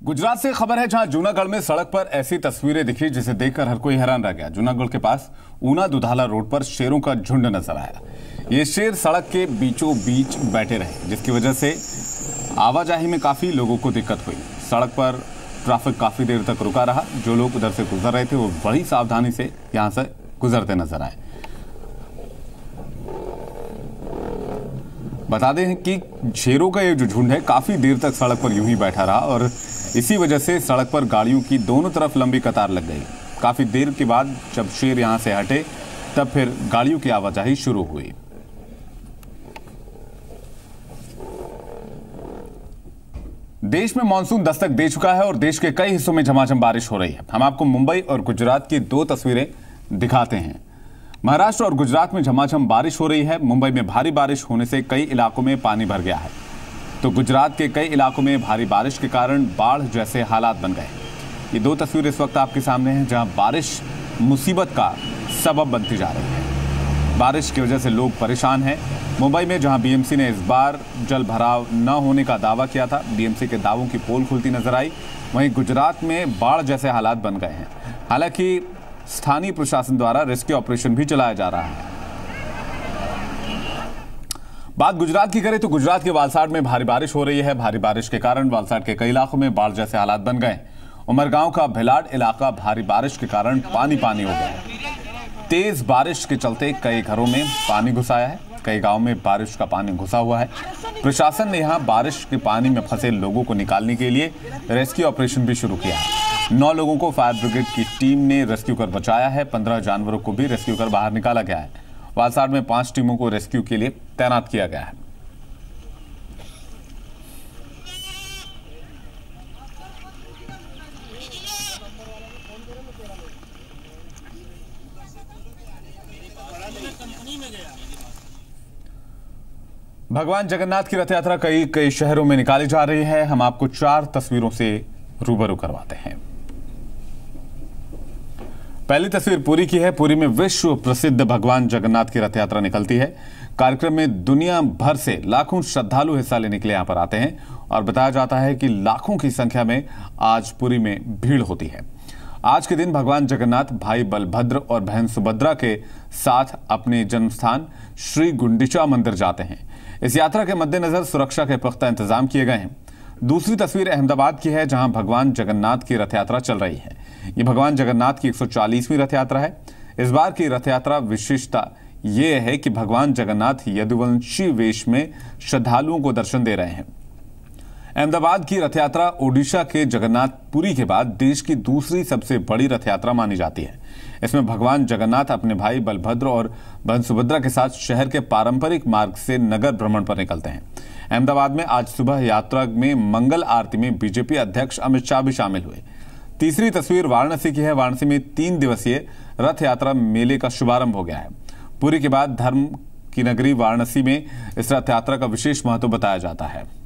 गुजरात से खबर है जहाँ जूनागढ़ में सड़क पर ऐसी तस्वीरें दिखी जिसे देखकर हर कोई हैरान रह गया। जूनागढ़ के पास ऊना दुधाला रोड पर शेरों का झुंड नज़र आया। ये शेर सड़क के बीचों बीच बैठे रहे, जिसकी वजह से आवाजाही में काफ़ी लोगों को दिक्कत हुई। सड़क पर ट्रैफ़िक काफ़ी देर तक रुका रहा। जो लोग उधर से गुजर रहे थे, वो बड़ी सावधानी से यहाँ से गुजरते नज़र आए। बता दें कि शेरों का ये जो झुंड है, काफ़ी देर तक सड़क पर यूँ ही बैठा रहा और इसी वजह से सड़क पर गाड़ियों की दोनों तरफ़ लंबी कतार लग गई। काफ़ी देर के बाद जब शेर यहाँ से हटे, तब फिर गाड़ियों की आवाजाही शुरू हुई। देश में मानसून दस्तक दे चुका है और देश के कई हिस्सों में झमाझम बारिश हो रही है। हम आपको मुंबई और गुजरात की दो तस्वीरें दिखाते हैं। महाराष्ट्र और गुजरात में झमाझम बारिश हो रही है। मुंबई में भारी बारिश होने से कई इलाकों में पानी भर गया है। तो गुजरात के कई इलाकों में भारी बारिश के कारण बाढ़ जैसे हालात बन गए। ये दो तस्वीर इस वक्त आपके सामने हैं, जहाँ बारिश मुसीबत का सबब बनती जा रही है। बारिश की वजह से लोग परेशान हैं। मुंबई में, जहाँ बीएमसी ने इस बार जल भराव न होने का दावा किया था बीएमसी के दावों की पोल खुलती नज़र आई। वहीं गुजरात में बाढ़ जैसे हालात बन गए हैं। हालाँकि स्थानीय प्रशासन द्वारा रेस्क्यू ऑपरेशन भी चलाया जा रहा है। बात गुजरात की करें तो गुजरात के वालसाड़ में भारी बारिश हो रही है। भारी बारिश के कारण वालसाड़ के कई इलाकों में बाढ़ जैसे हालात बन गए। उमरगांव का भिलाड इलाका भारी बारिश के कारण पानी पानी हो गया। तेज बारिश के चलते कई घरों में पानी घुसाया है। कई गाँव में बारिश का पानी घुसा हुआ है। प्रशासन ने यहाँ बारिश के पानी में फंसे लोगों को निकालने के लिए रेस्क्यू ऑपरेशन भी शुरू किया है। नौ लोगों को फायर ब्रिगेड की टीम ने रेस्क्यू कर बचाया है। पंद्रह जानवरों को भी रेस्क्यू कर बाहर निकाला गया है। वालसाड़ में पाँच टीमों को रेस्क्यू के लिए तैनात किया गया है। भगवान जगन्नाथ की रथ यात्रा कई कई शहरों में निकाली जा रही है। हम आपको चार तस्वीरों से रूबरू करवाते हैं। पहली तस्वीर पुरी की है। पुरी में विश्व प्रसिद्ध भगवान जगन्नाथ की रथ यात्रा निकलती है। कार्यक्रम में दुनिया भर से लाखों श्रद्धालु हिस्सा लेने के लिए यहाँ पर आते हैं और बताया जाता है कि लाखों की संख्या में आज पुरी में भीड़ होती है। आज के दिन भगवान जगन्नाथ, भाई बलभद्र और बहन सुभद्रा के साथ अपने जन्मस्थान श्री गुंडिचा मंदिर जाते हैं। इस यात्रा के मद्देनजर सुरक्षा के पुख्ता इंतज़ाम किए गए हैं। दूसरी तस्वीर अहमदाबाद की है, जहाँ भगवान जगन्नाथ की रथ यात्रा चल रही है। ये भगवान जगन्नाथ की 140वीं रथ यात्रा है। इस बार की रथ यात्रा विशेषता ये है कि भगवान जगन्नाथ यदुवंशी वेश में श्रद्धालुओं को दर्शन दे रहे हैं। अहमदाबाद की रथ यात्रा ओडिशा के जगन्नाथपुरी के बाद देश की दूसरी सबसे बड़ी रथ यात्रा मानी जाती है। इसमें भगवान जगन्नाथ अपने भाई बलभद्र और बहन सुभद्रा के साथ शहर के पारंपरिक मार्ग से नगर भ्रमण पर निकलते हैं। अहमदाबाद में आज सुबह यात्रा में मंगल आरती में बीजेपी अध्यक्ष अमित शाह भी शामिल हुए। तीसरी तस्वीर वाराणसी की है। वाराणसी में तीन दिवसीय रथ यात्रा मेले का शुभारंभ हो गया है। पूरी के बाद धर्म की नगरी वाराणसी में इस रथ यात्रा का विशेष महत्व बताया जाता है।